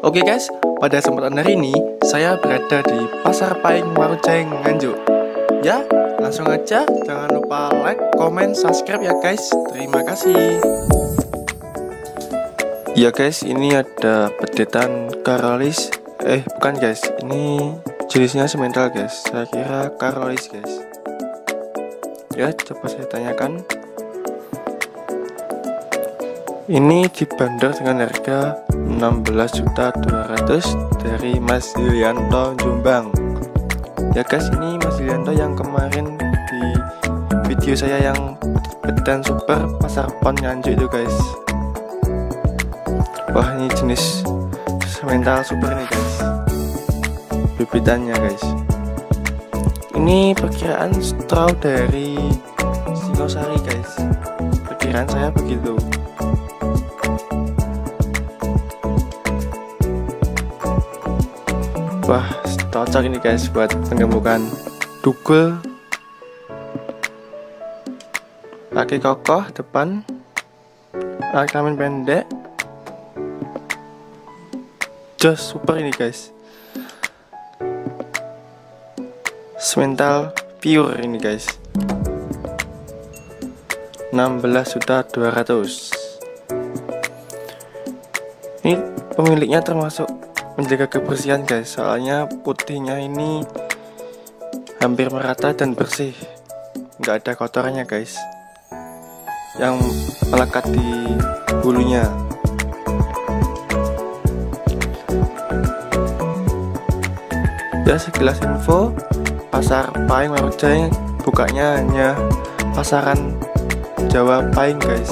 Oke guys, pada kesempatan hari ini Saya berada di Pasar Paing Warujeng Nganjuk. Ya, langsung aja. Jangan lupa like, komen, subscribe ya guys. Terima kasih. Ya guys, ini ada pedetan Karolis Eh, bukan guys. Ini jenisnya semental guys. Saya kira Karolis guys. Ya, coba saya tanyakan ini dibanderol dengan harga 16.200 dari Mas Yulianto Jombang. Ya guys, ini Mas Yulianto yang kemarin di video saya yang pedan super pasar pon nganjuk itu guys. Wah, ini jenis semental super ini guys. Bibitannya guys. Ini perkiraan straw dari Singosari guys. Perkiraan saya begitu. Wah, cocok ini guys buat penggemukan dugel. Kaki kokoh depan, rekaman pendek. Jos super ini guys. Semental pure ini guys. 16 juta 200 ini pemiliknya termasuk menjaga kebersihan guys. Soalnya putihnya ini hampir merata dan bersih. Nggak ada kotorannya guys. Yang melekat di bulunya. Ya sekilas info. Pasar Paing Marujaya bukanya hanya pasaran Jawa Paing guys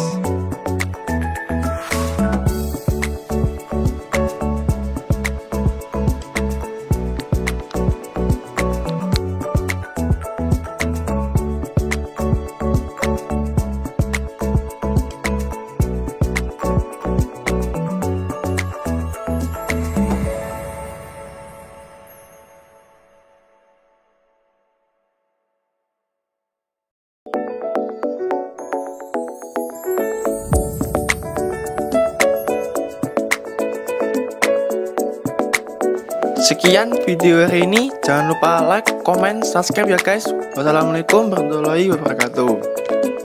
Sekian video hari ini. Jangan lupa like, comment, subscribe ya guys. Wassalamualaikum warahmatullahi wabarakatuh.